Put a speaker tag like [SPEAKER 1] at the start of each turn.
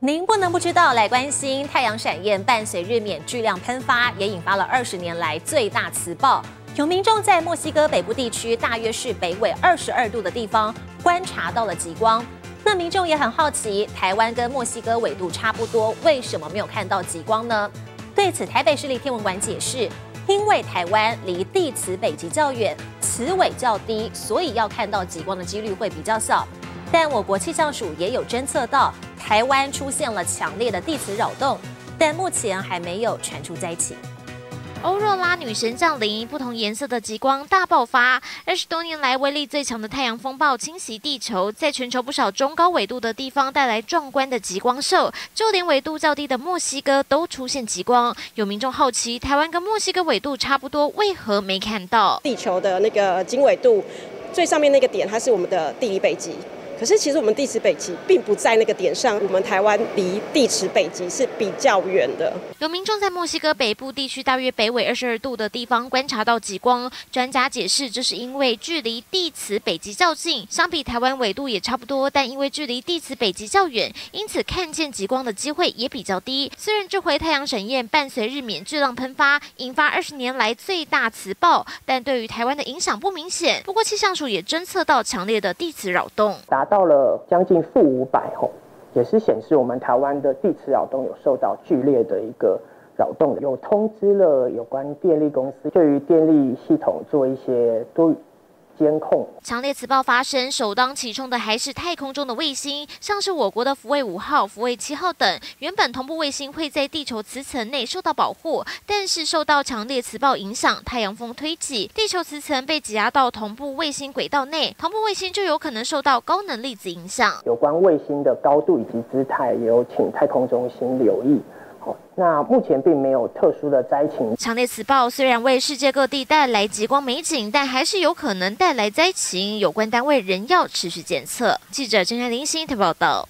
[SPEAKER 1] 您不能不知道，来关心太阳闪焰伴随日冕巨量喷发，也引发了二十年来最大磁暴。有民众在墨西哥北部地区，大约是北纬二十二度的地方，观察到了极光。那民众也很好奇，台湾跟墨西哥纬度差不多，为什么没有看到极光呢？对此，台北市立天文馆解释，因为台湾离地磁北极较远，磁纬较低，所以要看到极光的几率会比较小。但我国气象署也有侦测到台湾出现了强烈的地磁扰动，但目前还没有传出灾情。
[SPEAKER 2] 欧若拉女神降临，不同颜色的极光大爆发。二十多年来威力最强的太阳风暴侵袭地球，在全球不少中高纬度的地方带来壮观的极光秀，就连纬度较低的墨西哥都出现极光。有民众好奇，台湾跟墨西哥纬度差不多，为何没看到？
[SPEAKER 3] 地球的那个经纬度最上面那个点，它是我们的地理北极。可是其实我们地磁北极并不在那个点上，我们台湾离地磁北极是比较远的。
[SPEAKER 2] 有民众在墨西哥北部地区大约北纬二十二度的地方观察到极光，专家解释这是因为距离地磁北极较近，相比台湾纬度也差不多，但因为距离地磁北极较远，因此看见极光的机会也比较低。虽然这回太阳闪焰伴随日冕巨浪喷发，引发二十年来最大磁暴，但对于台湾的影响不明显。不过气象署也侦测到强烈的地磁扰动。
[SPEAKER 4] 到了将近负五百吼，也是显示我们台湾的地磁扰动有受到剧烈的一个扰动，有通知了有关电力公司，对于电力系统做一些多。监控
[SPEAKER 2] 强烈磁暴发生，首当其冲的还是太空中的卫星，像是我国的福卫五号、福卫七号等。原本同步卫星会在地球磁层内受到保护，但是受到强烈磁暴影响，太阳风推挤，地球磁层被挤压到同步卫星轨道内，同步卫星就有可能受到高能粒子影响。
[SPEAKER 4] 有关卫星的高度以及姿态，也有请太空中心留意。那目前并没有特殊的灾情。
[SPEAKER 2] 强烈磁暴虽然为世界各地带来极光美景，但还是有可能带来灾情。有关单位仍要持续检测。记者郑山林新台报道。